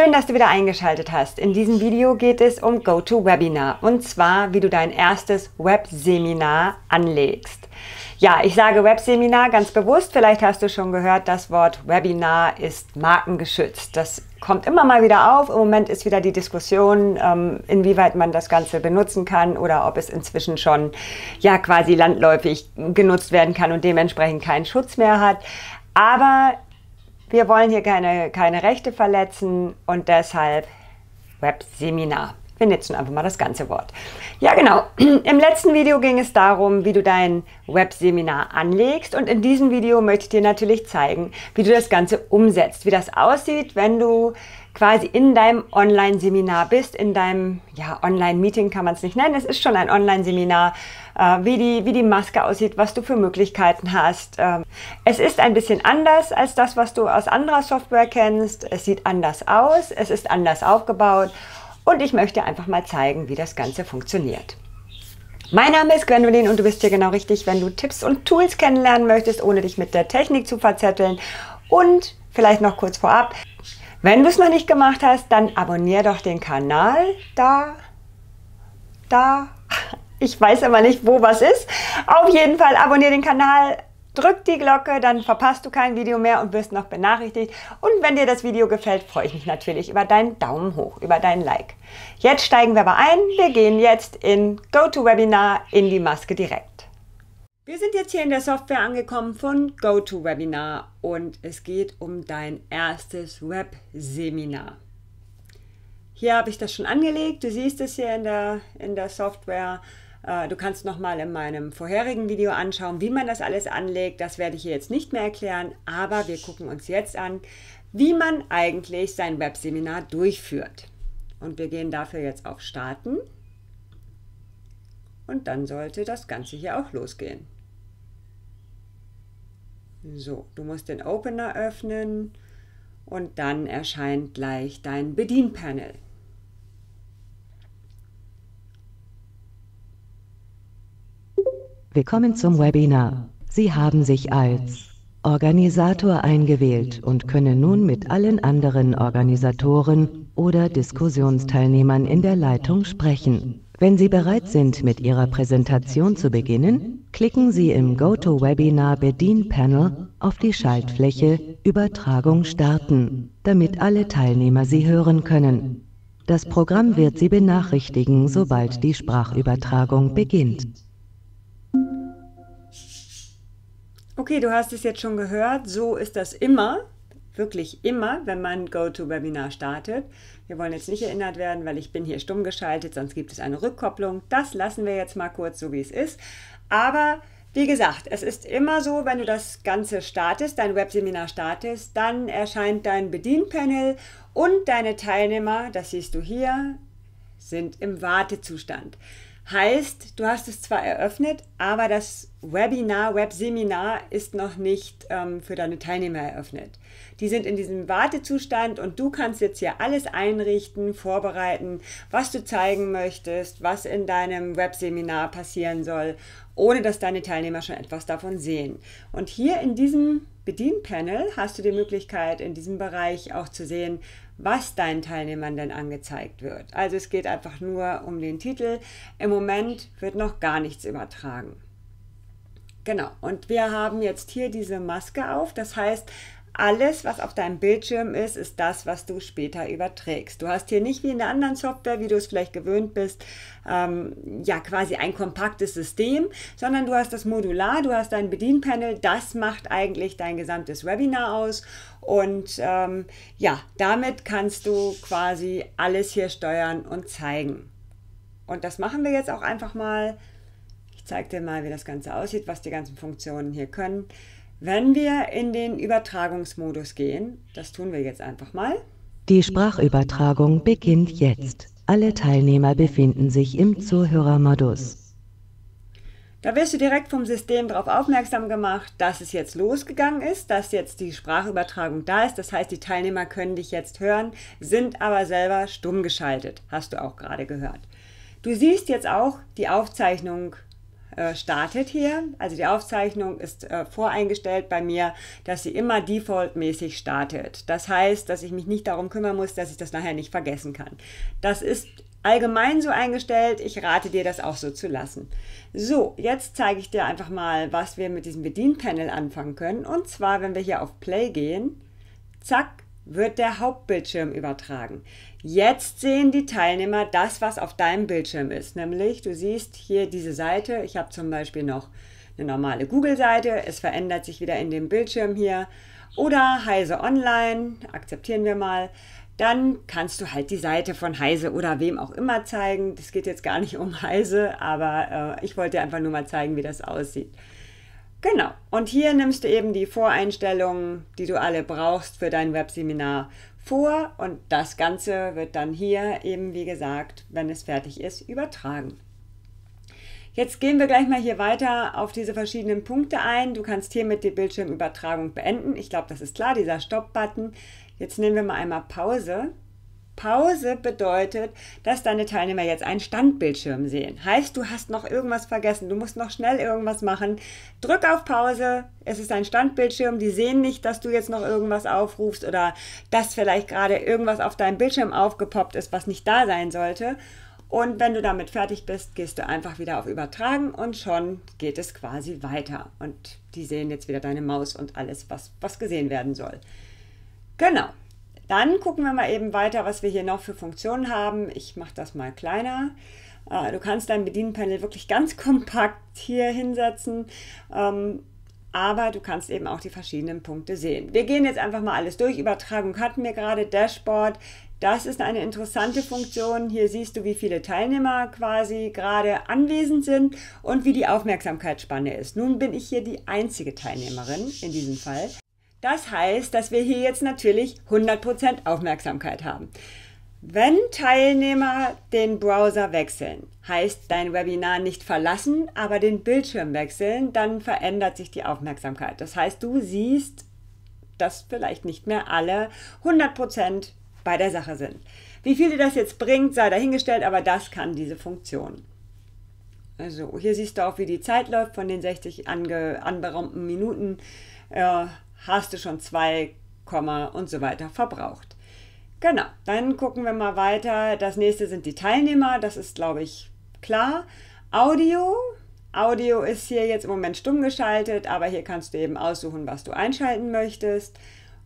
Schön, dass du wieder eingeschaltet hast. In diesem Video geht es um GoToWebinar und zwar, wie du dein erstes Webseminar anlegst. Ja, ich sage Webseminar ganz bewusst. Vielleicht hast du schon gehört, das Wort Webinar ist markengeschützt. Das kommt immer mal wieder auf. Im Moment ist wieder die Diskussion, ähm, inwieweit man das Ganze benutzen kann oder ob es inzwischen schon ja quasi landläufig genutzt werden kann und dementsprechend keinen Schutz mehr hat. Aber wir wollen hier keine, keine Rechte verletzen und deshalb Webseminar. Wir nutzen einfach mal das ganze Wort. Ja, genau. Im letzten Video ging es darum, wie du dein Webseminar anlegst. Und in diesem Video möchte ich dir natürlich zeigen, wie du das Ganze umsetzt, wie das aussieht, wenn du quasi in deinem Online-Seminar bist, in deinem ja, Online-Meeting kann man es nicht nennen, es ist schon ein Online-Seminar, äh, wie, die, wie die Maske aussieht, was du für Möglichkeiten hast. Ähm, es ist ein bisschen anders als das, was du aus anderer Software kennst. Es sieht anders aus, es ist anders aufgebaut und ich möchte einfach mal zeigen, wie das Ganze funktioniert. Mein Name ist Gwendolyn und du bist hier genau richtig, wenn du Tipps und Tools kennenlernen möchtest, ohne dich mit der Technik zu verzetteln. Und vielleicht noch kurz vorab, wenn du es noch nicht gemacht hast, dann abonniere doch den Kanal da, da. Ich weiß aber nicht, wo was ist. Auf jeden Fall abonniere den Kanal, drück die Glocke, dann verpasst du kein Video mehr und wirst noch benachrichtigt. Und wenn dir das Video gefällt, freue ich mich natürlich über deinen Daumen hoch, über deinen Like. Jetzt steigen wir aber ein. Wir gehen jetzt in GoToWebinar in die Maske direkt. Wir sind jetzt hier in der Software angekommen von GoToWebinar und es geht um dein erstes Webseminar. Hier habe ich das schon angelegt. Du siehst es hier in der, in der Software. Äh, du kannst nochmal in meinem vorherigen Video anschauen, wie man das alles anlegt. Das werde ich hier jetzt nicht mehr erklären, aber wir gucken uns jetzt an, wie man eigentlich sein Webseminar durchführt. Und wir gehen dafür jetzt auf Starten. Und dann sollte das Ganze hier auch losgehen. So, du musst den Opener öffnen und dann erscheint gleich dein Bedienpanel. Willkommen zum Webinar. Sie haben sich als Organisator eingewählt und können nun mit allen anderen Organisatoren oder Diskussionsteilnehmern in der Leitung sprechen. Wenn Sie bereit sind, mit Ihrer Präsentation zu beginnen, klicken Sie im GoToWebinar Bedienpanel auf die Schaltfläche Übertragung starten, damit alle Teilnehmer Sie hören können. Das Programm wird Sie benachrichtigen, sobald die Sprachübertragung beginnt. Okay, du hast es jetzt schon gehört, so ist das immer, wirklich immer, wenn man GoToWebinar startet. Wir wollen jetzt nicht erinnert werden, weil ich bin hier stumm geschaltet, sonst gibt es eine Rückkopplung. Das lassen wir jetzt mal kurz so, wie es ist. Aber wie gesagt, es ist immer so, wenn du das Ganze startest, dein Webseminar startest, dann erscheint dein Bedienpanel und deine Teilnehmer, das siehst du hier, sind im Wartezustand. Heißt, du hast es zwar eröffnet, aber das Webinar, Webseminar ist noch nicht ähm, für deine Teilnehmer eröffnet. Die sind in diesem Wartezustand und du kannst jetzt hier alles einrichten, vorbereiten, was du zeigen möchtest, was in deinem Webseminar passieren soll, ohne dass deine Teilnehmer schon etwas davon sehen. Und hier in diesem Bedienpanel hast du die Möglichkeit, in diesem Bereich auch zu sehen, was deinen Teilnehmern denn angezeigt wird. Also es geht einfach nur um den Titel. Im Moment wird noch gar nichts übertragen. Genau, und wir haben jetzt hier diese Maske auf. Das heißt, alles, was auf deinem Bildschirm ist, ist das, was du später überträgst. Du hast hier nicht wie in der anderen Software, wie du es vielleicht gewöhnt bist, ähm, ja quasi ein kompaktes System, sondern du hast das Modular, du hast dein Bedienpanel, das macht eigentlich dein gesamtes Webinar aus und ähm, ja, damit kannst du quasi alles hier steuern und zeigen. Und das machen wir jetzt auch einfach mal. Ich zeige dir mal, wie das Ganze aussieht, was die ganzen Funktionen hier können. Wenn wir in den Übertragungsmodus gehen, das tun wir jetzt einfach mal. Die Sprachübertragung beginnt jetzt. Alle Teilnehmer befinden sich im Zuhörermodus. Da wirst du direkt vom System darauf aufmerksam gemacht, dass es jetzt losgegangen ist, dass jetzt die Sprachübertragung da ist. Das heißt, die Teilnehmer können dich jetzt hören, sind aber selber stumm geschaltet. Hast du auch gerade gehört. Du siehst jetzt auch die Aufzeichnung äh, startet hier. Also die Aufzeichnung ist äh, voreingestellt bei mir, dass sie immer defaultmäßig startet. Das heißt, dass ich mich nicht darum kümmern muss, dass ich das nachher nicht vergessen kann. Das ist allgemein so eingestellt. Ich rate dir, das auch so zu lassen. So, jetzt zeige ich dir einfach mal, was wir mit diesem Bedienpanel anfangen können. Und zwar, wenn wir hier auf Play gehen, zack, wird der Hauptbildschirm übertragen. Jetzt sehen die Teilnehmer das, was auf deinem Bildschirm ist. Nämlich, du siehst hier diese Seite. Ich habe zum Beispiel noch eine normale Google-Seite. Es verändert sich wieder in dem Bildschirm hier. Oder Heise Online, akzeptieren wir mal. Dann kannst du halt die Seite von Heise oder wem auch immer zeigen. Das geht jetzt gar nicht um Heise, aber äh, ich wollte dir einfach nur mal zeigen, wie das aussieht. Genau. Und hier nimmst du eben die Voreinstellungen, die du alle brauchst für dein Webseminar vor und das Ganze wird dann hier eben, wie gesagt, wenn es fertig ist, übertragen. Jetzt gehen wir gleich mal hier weiter auf diese verschiedenen Punkte ein. Du kannst hiermit die Bildschirmübertragung beenden. Ich glaube, das ist klar, dieser Stopp-Button. Jetzt nehmen wir mal einmal Pause Pause bedeutet, dass deine Teilnehmer jetzt einen Standbildschirm sehen. Heißt, du hast noch irgendwas vergessen, du musst noch schnell irgendwas machen. Drück auf Pause, es ist ein Standbildschirm, die sehen nicht, dass du jetzt noch irgendwas aufrufst oder dass vielleicht gerade irgendwas auf deinem Bildschirm aufgepoppt ist, was nicht da sein sollte. Und wenn du damit fertig bist, gehst du einfach wieder auf Übertragen und schon geht es quasi weiter. Und die sehen jetzt wieder deine Maus und alles, was, was gesehen werden soll. Genau. Dann gucken wir mal eben weiter, was wir hier noch für Funktionen haben. Ich mache das mal kleiner. Äh, du kannst dein Bedienpanel wirklich ganz kompakt hier hinsetzen. Ähm, aber du kannst eben auch die verschiedenen Punkte sehen. Wir gehen jetzt einfach mal alles durch. Übertragung hatten wir gerade, Dashboard. Das ist eine interessante Funktion. Hier siehst du, wie viele Teilnehmer quasi gerade anwesend sind und wie die Aufmerksamkeitsspanne ist. Nun bin ich hier die einzige Teilnehmerin in diesem Fall. Das heißt, dass wir hier jetzt natürlich 100% Aufmerksamkeit haben. Wenn Teilnehmer den Browser wechseln, heißt dein Webinar nicht verlassen, aber den Bildschirm wechseln, dann verändert sich die Aufmerksamkeit. Das heißt, du siehst, dass vielleicht nicht mehr alle 100% bei der Sache sind. Wie viel dir das jetzt bringt, sei dahingestellt, aber das kann diese Funktion. Also hier siehst du auch, wie die Zeit läuft von den 60 ange, anberaumten Minuten. Äh, hast du schon 2, und so weiter verbraucht. Genau, dann gucken wir mal weiter. Das nächste sind die Teilnehmer, das ist, glaube ich, klar. Audio. Audio ist hier jetzt im Moment stumm geschaltet, aber hier kannst du eben aussuchen, was du einschalten möchtest.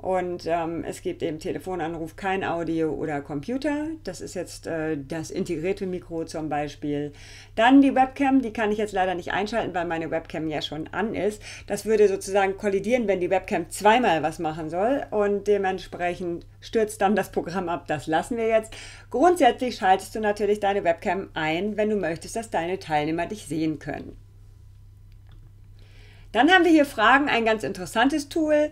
Und ähm, es gibt eben Telefonanruf, kein Audio oder Computer. Das ist jetzt äh, das integrierte Mikro zum Beispiel. Dann die Webcam, die kann ich jetzt leider nicht einschalten, weil meine Webcam ja schon an ist. Das würde sozusagen kollidieren, wenn die Webcam zweimal was machen soll. Und dementsprechend stürzt dann das Programm ab. Das lassen wir jetzt. Grundsätzlich schaltest du natürlich deine Webcam ein, wenn du möchtest, dass deine Teilnehmer dich sehen können. Dann haben wir hier Fragen, ein ganz interessantes Tool.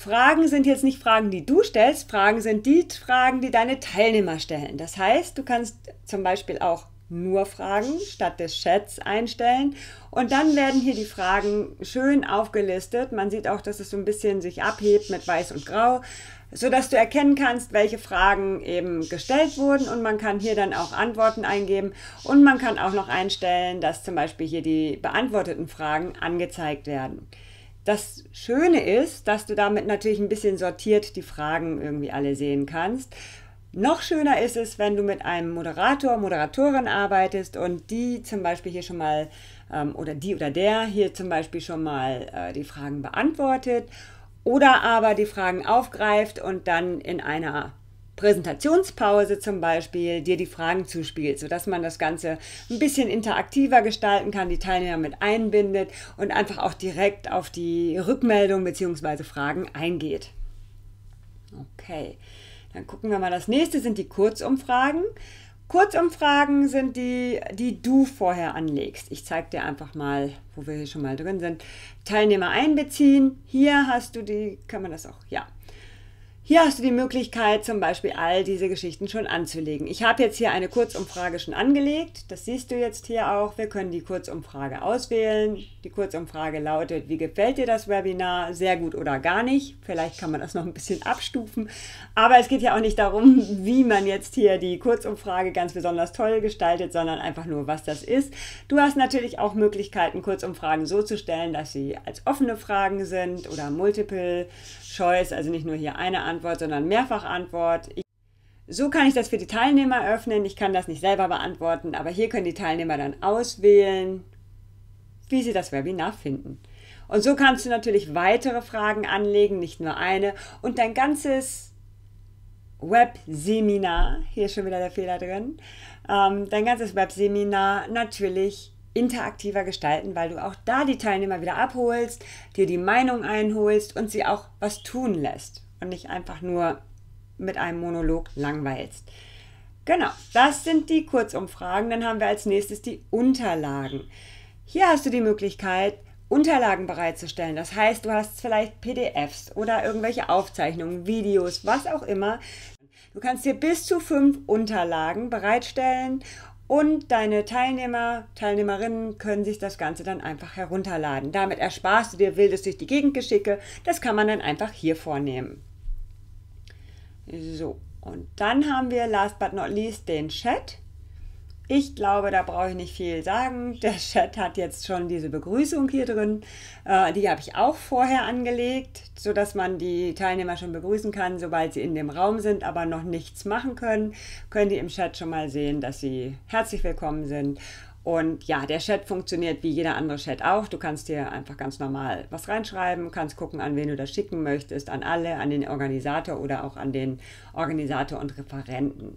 Fragen sind jetzt nicht Fragen, die du stellst, Fragen sind die Fragen, die deine Teilnehmer stellen. Das heißt, du kannst zum Beispiel auch nur Fragen statt des Chats einstellen und dann werden hier die Fragen schön aufgelistet. Man sieht auch, dass es so ein bisschen sich abhebt mit weiß und grau, so dass du erkennen kannst, welche Fragen eben gestellt wurden und man kann hier dann auch Antworten eingeben und man kann auch noch einstellen, dass zum Beispiel hier die beantworteten Fragen angezeigt werden. Das Schöne ist, dass du damit natürlich ein bisschen sortiert die Fragen irgendwie alle sehen kannst. Noch schöner ist es, wenn du mit einem Moderator, Moderatorin arbeitest und die zum Beispiel hier schon mal ähm, oder die oder der hier zum Beispiel schon mal äh, die Fragen beantwortet oder aber die Fragen aufgreift und dann in einer Präsentationspause zum Beispiel dir die Fragen zuspielt, sodass man das Ganze ein bisschen interaktiver gestalten kann, die Teilnehmer mit einbindet und einfach auch direkt auf die Rückmeldung bzw. Fragen eingeht. Okay, dann gucken wir mal. Das nächste sind die Kurzumfragen. Kurzumfragen sind die, die du vorher anlegst. Ich zeige dir einfach mal, wo wir hier schon mal drin sind. Teilnehmer einbeziehen. Hier hast du die, kann man das auch, ja. Hier hast du die Möglichkeit, zum Beispiel all diese Geschichten schon anzulegen. Ich habe jetzt hier eine Kurzumfrage schon angelegt. Das siehst du jetzt hier auch. Wir können die Kurzumfrage auswählen. Die Kurzumfrage lautet, wie gefällt dir das Webinar? Sehr gut oder gar nicht. Vielleicht kann man das noch ein bisschen abstufen. Aber es geht ja auch nicht darum, wie man jetzt hier die Kurzumfrage ganz besonders toll gestaltet, sondern einfach nur, was das ist. Du hast natürlich auch Möglichkeiten, Kurzumfragen so zu stellen, dass sie als offene Fragen sind oder multiple Choice, also nicht nur hier eine Antwort, sondern mehrfach Antwort. Ich, so kann ich das für die Teilnehmer öffnen. Ich kann das nicht selber beantworten, aber hier können die Teilnehmer dann auswählen, wie sie das Webinar finden. Und so kannst du natürlich weitere Fragen anlegen, nicht nur eine. Und dein ganzes Webseminar, hier ist schon wieder der Fehler drin, ähm, dein ganzes Webseminar natürlich interaktiver gestalten, weil du auch da die Teilnehmer wieder abholst, dir die Meinung einholst und sie auch was tun lässt und nicht einfach nur mit einem Monolog langweilst. Genau, das sind die Kurzumfragen. Dann haben wir als nächstes die Unterlagen. Hier hast du die Möglichkeit, Unterlagen bereitzustellen. Das heißt, du hast vielleicht PDFs oder irgendwelche Aufzeichnungen, Videos, was auch immer. Du kannst dir bis zu fünf Unterlagen bereitstellen und deine Teilnehmer, Teilnehmerinnen können sich das Ganze dann einfach herunterladen. Damit ersparst du dir wildes durch die Gegend Geschicke. Das kann man dann einfach hier vornehmen. So, und dann haben wir last but not least den Chat. Ich glaube, da brauche ich nicht viel sagen. Der Chat hat jetzt schon diese Begrüßung hier drin. Äh, die habe ich auch vorher angelegt, sodass man die Teilnehmer schon begrüßen kann, sobald sie in dem Raum sind, aber noch nichts machen können. Können die im Chat schon mal sehen, dass sie herzlich willkommen sind. Und ja, der Chat funktioniert wie jeder andere Chat auch. Du kannst hier einfach ganz normal was reinschreiben, kannst gucken, an wen du das schicken möchtest, an alle, an den Organisator oder auch an den Organisator und Referenten.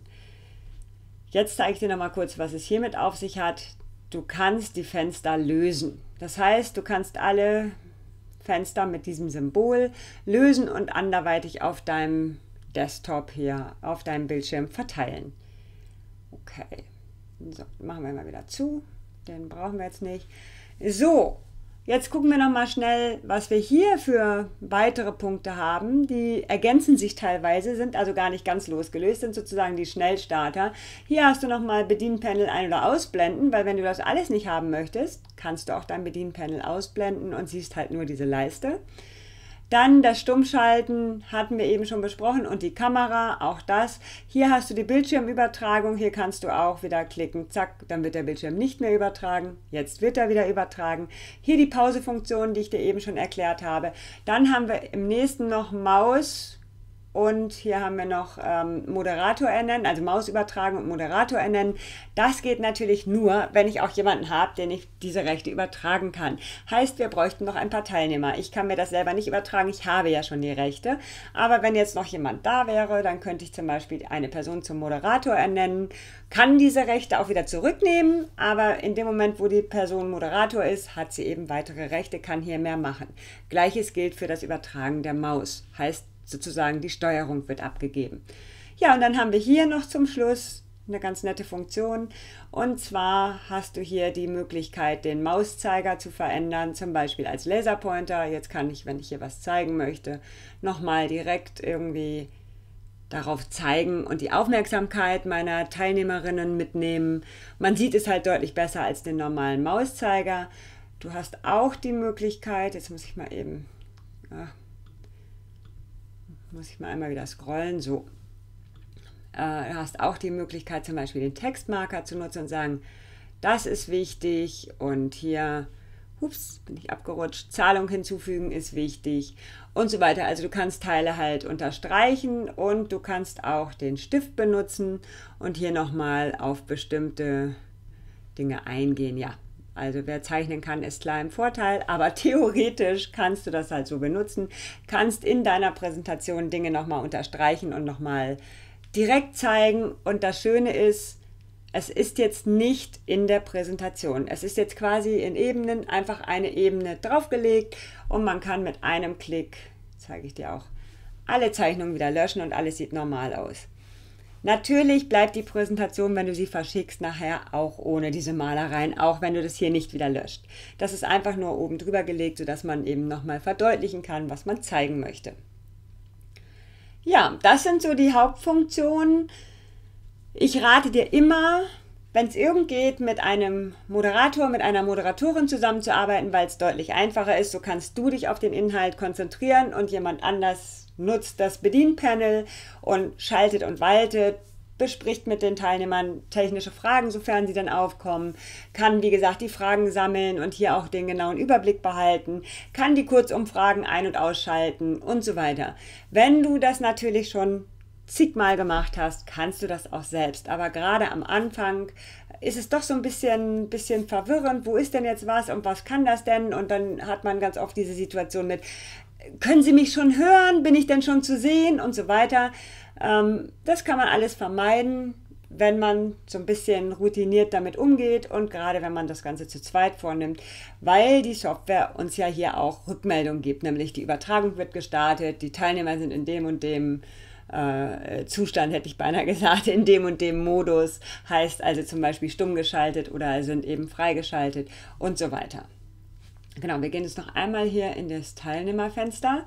Jetzt zeige ich dir noch mal kurz, was es hiermit auf sich hat. Du kannst die Fenster lösen. Das heißt, du kannst alle Fenster mit diesem Symbol lösen und anderweitig auf deinem Desktop hier, auf deinem Bildschirm verteilen. Okay, so, machen wir mal wieder zu. Den brauchen wir jetzt nicht. So, Jetzt gucken wir noch mal schnell, was wir hier für weitere Punkte haben. Die ergänzen sich teilweise, sind also gar nicht ganz losgelöst, sind sozusagen die Schnellstarter. Hier hast du noch mal Bedienpanel ein- oder ausblenden, weil wenn du das alles nicht haben möchtest, kannst du auch dein Bedienpanel ausblenden und siehst halt nur diese Leiste. Dann das Stummschalten hatten wir eben schon besprochen und die Kamera, auch das. Hier hast du die Bildschirmübertragung, hier kannst du auch wieder klicken, zack, dann wird der Bildschirm nicht mehr übertragen. Jetzt wird er wieder übertragen. Hier die Pausefunktion, die ich dir eben schon erklärt habe. Dann haben wir im nächsten noch Maus, und hier haben wir noch ähm, Moderator ernennen, also Maus übertragen und Moderator ernennen. Das geht natürlich nur, wenn ich auch jemanden habe, den ich diese Rechte übertragen kann. Heißt, wir bräuchten noch ein paar Teilnehmer. Ich kann mir das selber nicht übertragen, ich habe ja schon die Rechte. Aber wenn jetzt noch jemand da wäre, dann könnte ich zum Beispiel eine Person zum Moderator ernennen, kann diese Rechte auch wieder zurücknehmen, aber in dem Moment, wo die Person Moderator ist, hat sie eben weitere Rechte, kann hier mehr machen. Gleiches gilt für das Übertragen der Maus. Heißt, sozusagen die Steuerung wird abgegeben. Ja, und dann haben wir hier noch zum Schluss eine ganz nette Funktion. Und zwar hast du hier die Möglichkeit, den Mauszeiger zu verändern, zum Beispiel als Laserpointer. Jetzt kann ich, wenn ich hier was zeigen möchte, nochmal direkt irgendwie darauf zeigen und die Aufmerksamkeit meiner Teilnehmerinnen mitnehmen. Man sieht es halt deutlich besser als den normalen Mauszeiger. Du hast auch die Möglichkeit, jetzt muss ich mal eben, ach, muss ich mal einmal wieder scrollen, so. Äh, du hast auch die Möglichkeit, zum Beispiel den Textmarker zu nutzen und sagen, das ist wichtig und hier, ups, bin ich abgerutscht, Zahlung hinzufügen ist wichtig und so weiter. Also du kannst Teile halt unterstreichen und du kannst auch den Stift benutzen und hier nochmal auf bestimmte Dinge eingehen. Ja, also wer zeichnen kann, ist klar im Vorteil, aber theoretisch kannst du das halt so benutzen, kannst in deiner Präsentation Dinge nochmal unterstreichen und nochmal direkt zeigen. Und das Schöne ist, es ist jetzt nicht in der Präsentation. Es ist jetzt quasi in Ebenen einfach eine Ebene draufgelegt und man kann mit einem Klick, zeige ich dir auch, alle Zeichnungen wieder löschen und alles sieht normal aus. Natürlich bleibt die Präsentation, wenn du sie verschickst, nachher auch ohne diese Malereien, auch wenn du das hier nicht wieder löscht. Das ist einfach nur oben drüber gelegt, sodass man eben nochmal verdeutlichen kann, was man zeigen möchte. Ja, das sind so die Hauptfunktionen. Ich rate dir immer, wenn es irgend geht, mit einem Moderator, mit einer Moderatorin zusammenzuarbeiten, weil es deutlich einfacher ist. So kannst du dich auf den Inhalt konzentrieren und jemand anders nutzt das Bedienpanel und schaltet und waltet, bespricht mit den Teilnehmern technische Fragen, sofern sie dann aufkommen, kann, wie gesagt, die Fragen sammeln und hier auch den genauen Überblick behalten, kann die Kurzumfragen ein- und ausschalten und so weiter. Wenn du das natürlich schon zigmal gemacht hast, kannst du das auch selbst. Aber gerade am Anfang ist es doch so ein bisschen, bisschen verwirrend. Wo ist denn jetzt was und was kann das denn? Und dann hat man ganz oft diese Situation mit, können Sie mich schon hören? Bin ich denn schon zu sehen? Und so weiter. Ähm, das kann man alles vermeiden, wenn man so ein bisschen routiniert damit umgeht und gerade wenn man das Ganze zu zweit vornimmt, weil die Software uns ja hier auch Rückmeldung gibt, nämlich die Übertragung wird gestartet, die Teilnehmer sind in dem und dem äh, Zustand, hätte ich beinahe gesagt, in dem und dem Modus, heißt also zum Beispiel stumm geschaltet oder sind eben freigeschaltet und so weiter. Genau, wir gehen jetzt noch einmal hier in das Teilnehmerfenster.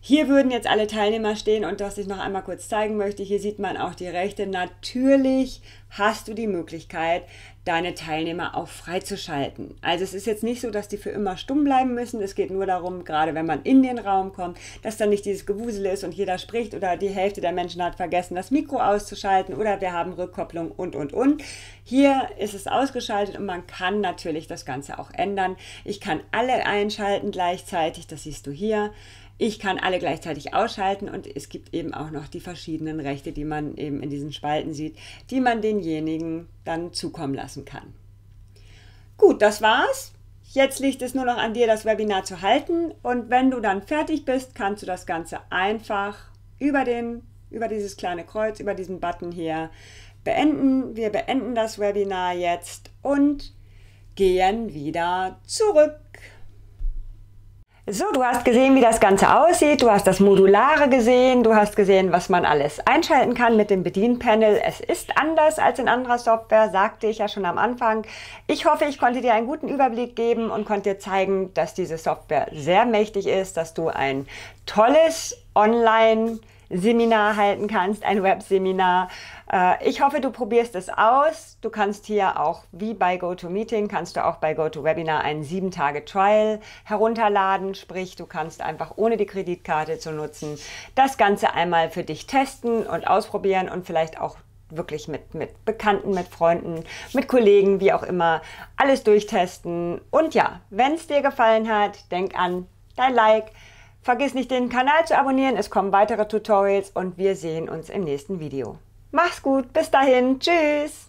Hier würden jetzt alle Teilnehmer stehen und was ich noch einmal kurz zeigen möchte, hier sieht man auch die Rechte. Natürlich hast du die Möglichkeit, deine Teilnehmer auch freizuschalten. Also es ist jetzt nicht so, dass die für immer stumm bleiben müssen. Es geht nur darum, gerade wenn man in den Raum kommt, dass dann nicht dieses Gewusel ist und jeder spricht oder die Hälfte der Menschen hat vergessen, das Mikro auszuschalten oder wir haben Rückkopplung und, und, und. Hier ist es ausgeschaltet und man kann natürlich das Ganze auch ändern. Ich kann alle einschalten gleichzeitig, das siehst du hier. Ich kann alle gleichzeitig ausschalten und es gibt eben auch noch die verschiedenen Rechte, die man eben in diesen Spalten sieht, die man denjenigen dann zukommen lassen kann. Gut, das war's. Jetzt liegt es nur noch an dir, das Webinar zu halten und wenn du dann fertig bist, kannst du das Ganze einfach über, den, über dieses kleine Kreuz, über diesen Button hier beenden. Wir beenden das Webinar jetzt und gehen wieder zurück. So, du hast gesehen, wie das Ganze aussieht. Du hast das Modulare gesehen. Du hast gesehen, was man alles einschalten kann mit dem Bedienpanel. Es ist anders als in anderer Software, sagte ich ja schon am Anfang. Ich hoffe, ich konnte dir einen guten Überblick geben und konnte dir zeigen, dass diese Software sehr mächtig ist, dass du ein tolles Online- Seminar halten kannst, ein Webseminar. Äh, ich hoffe, du probierst es aus. Du kannst hier auch, wie bei GoToMeeting, kannst du auch bei GoToWebinar einen 7-Tage-Trial herunterladen. Sprich, du kannst einfach ohne die Kreditkarte zu nutzen das Ganze einmal für dich testen und ausprobieren und vielleicht auch wirklich mit, mit Bekannten, mit Freunden, mit Kollegen, wie auch immer, alles durchtesten. Und ja, wenn es dir gefallen hat, denk an dein Like, Vergiss nicht den Kanal zu abonnieren, es kommen weitere Tutorials und wir sehen uns im nächsten Video. Mach's gut, bis dahin, tschüss!